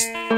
you